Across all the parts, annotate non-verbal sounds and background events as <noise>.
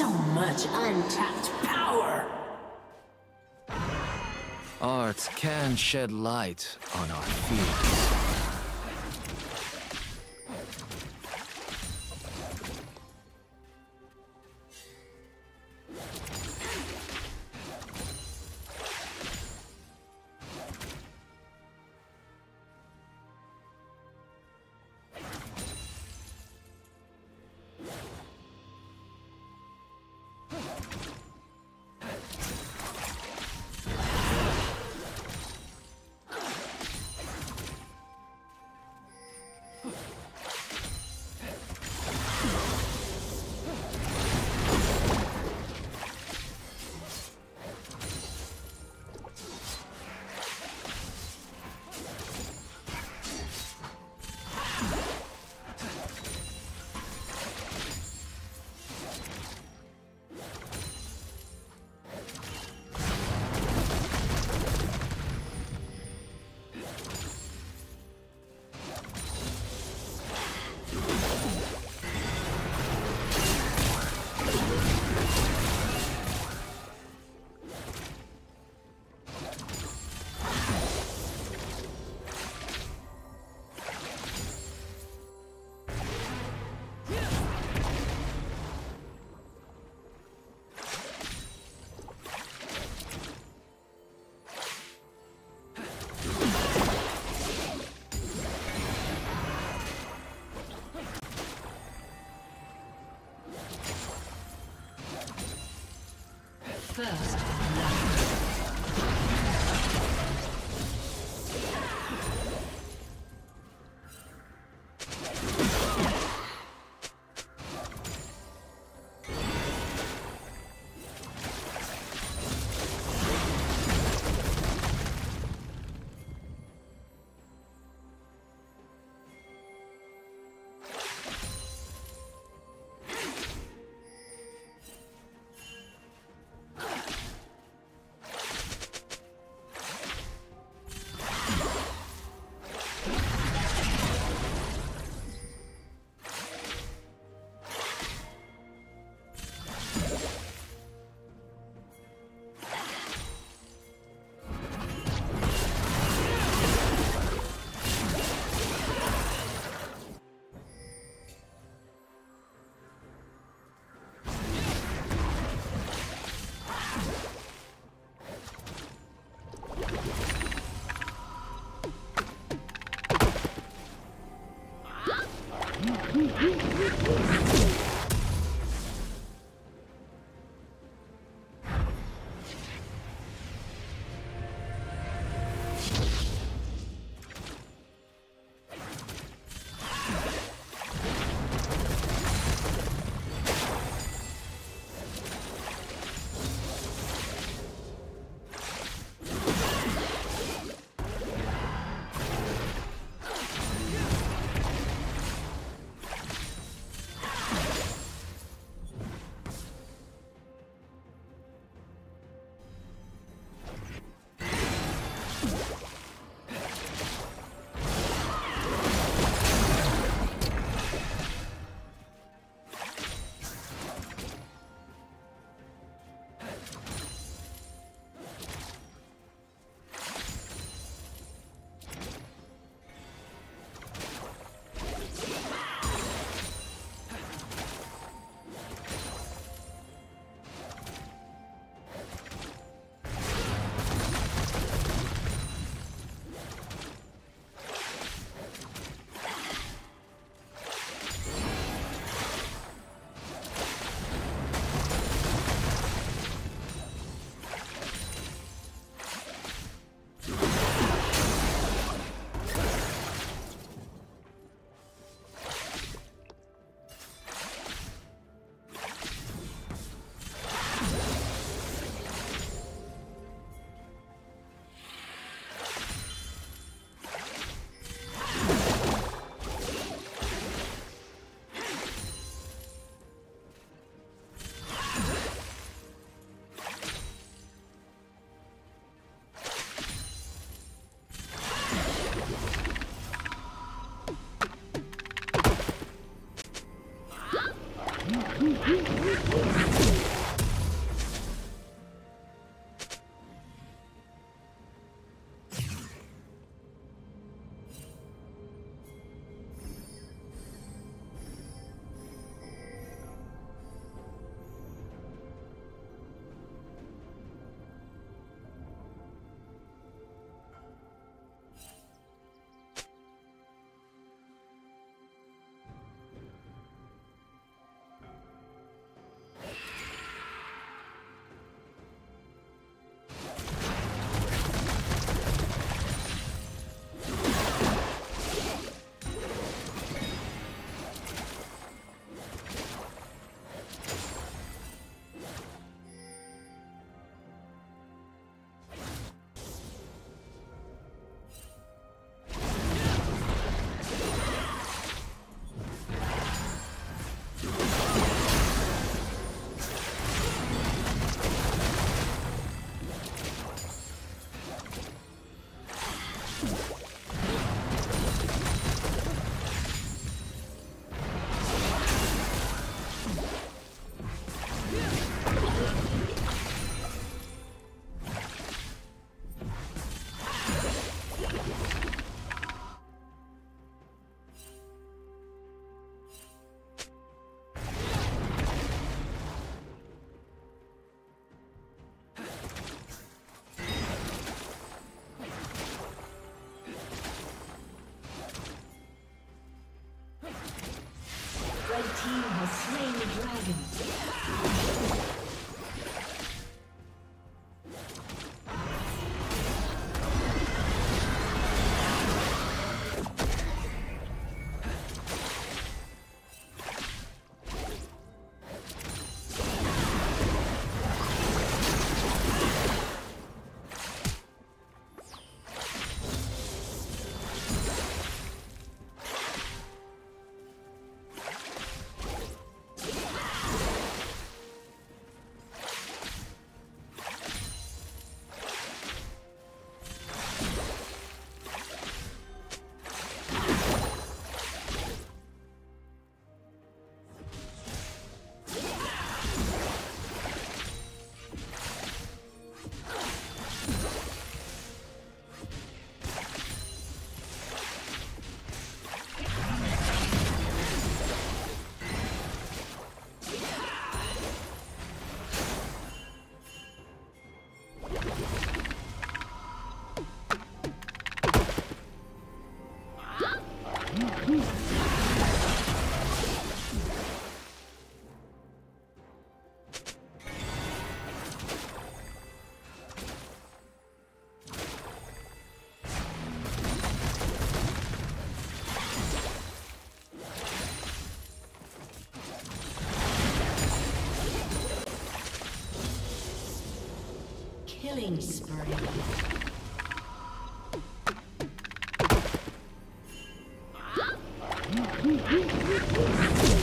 So much untapped power! Art can shed light on our fears. First team has Killing spree. <laughs>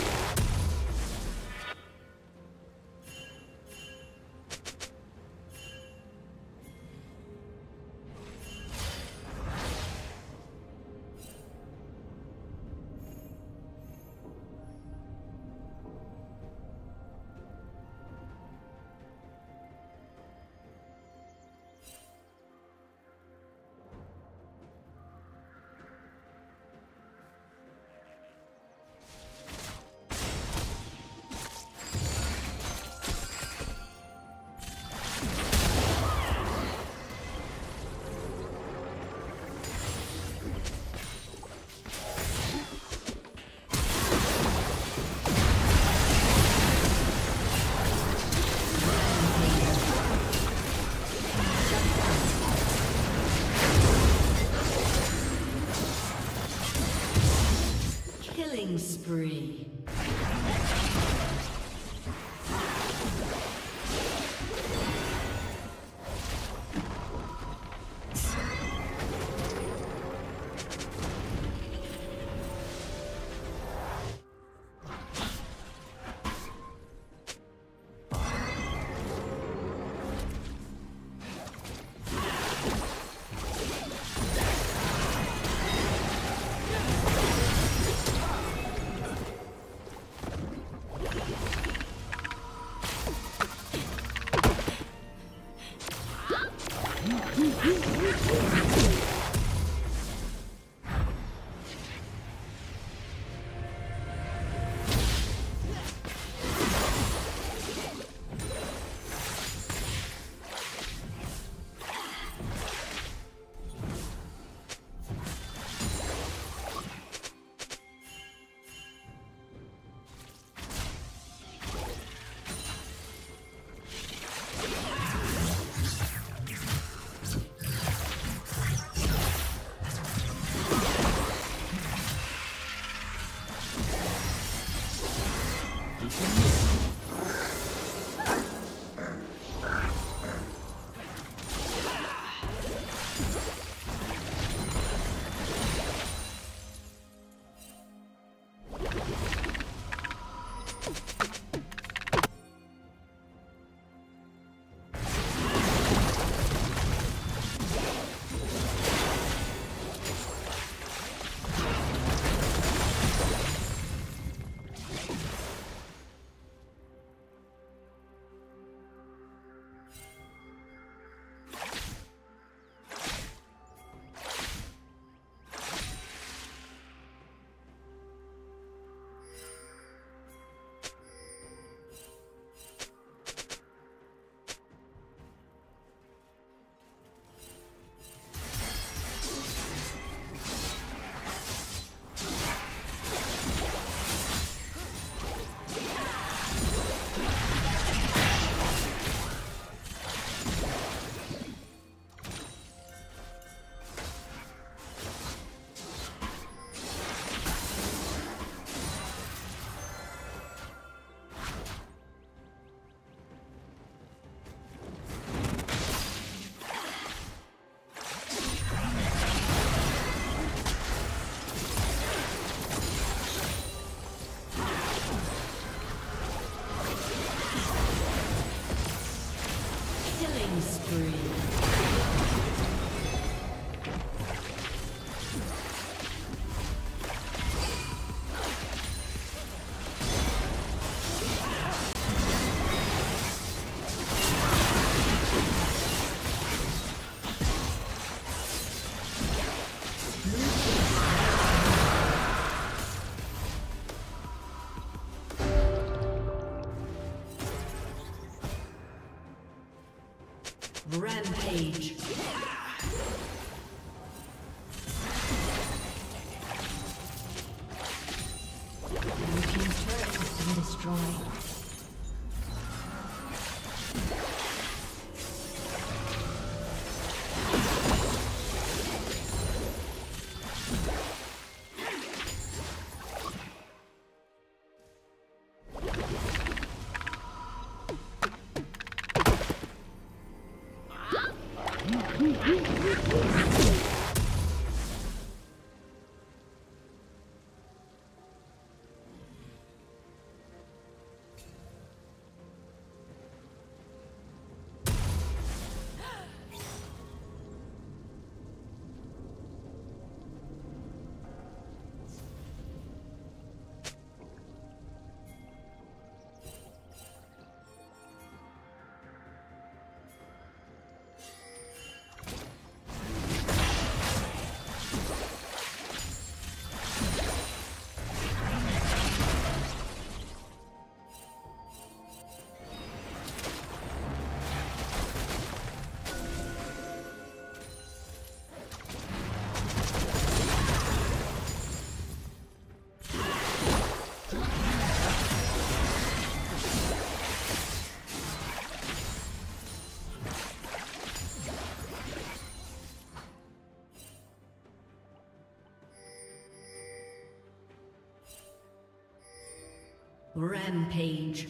Rampage.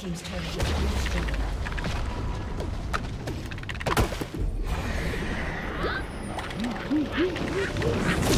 Team's turret has been destroyed.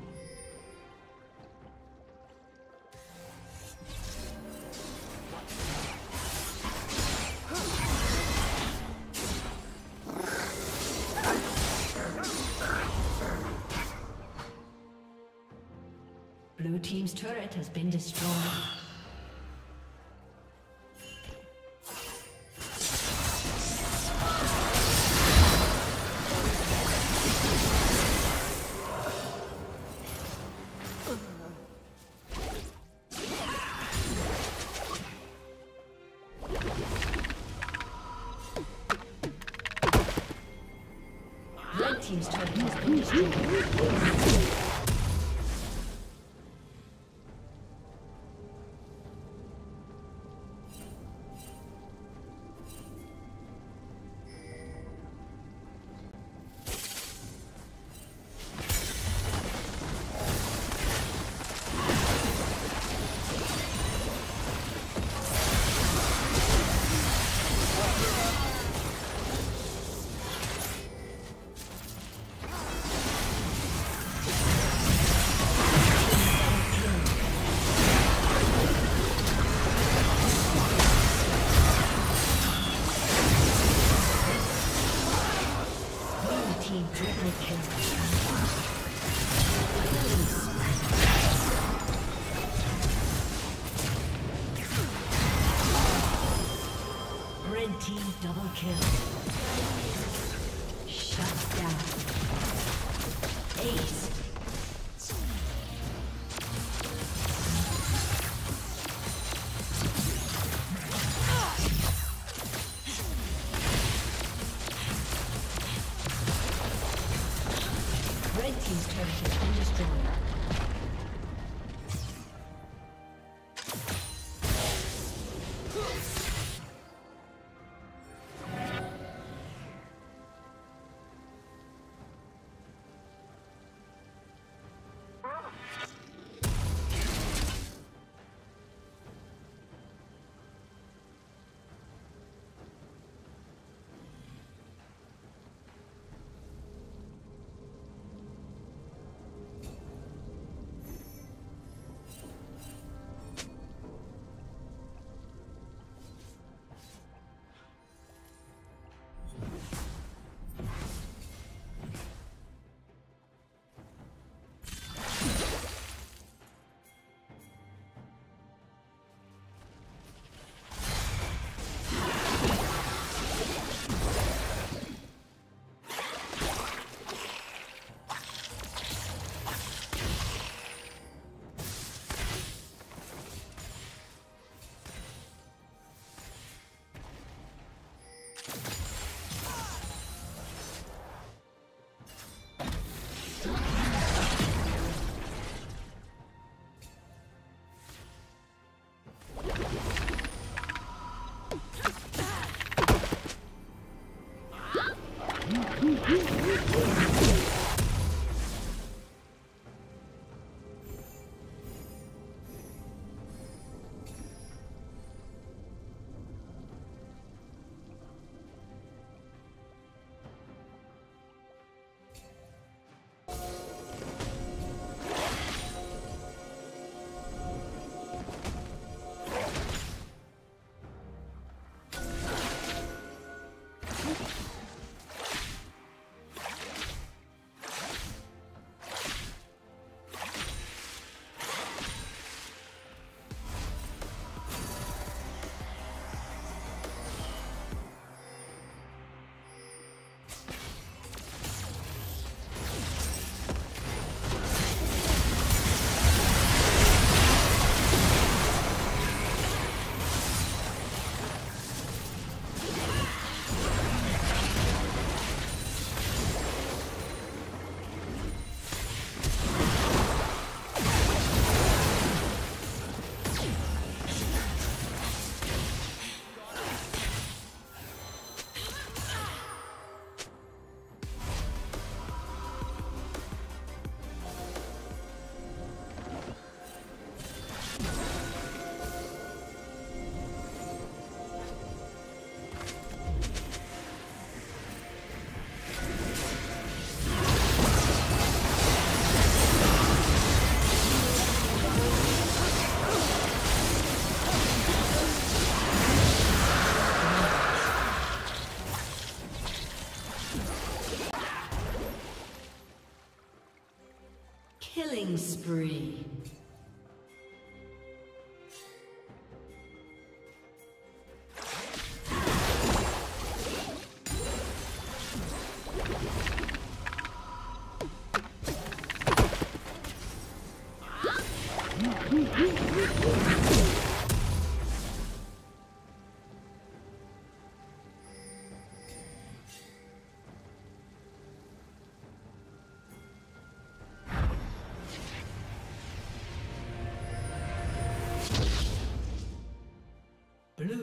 Let's go. Spree. <laughs>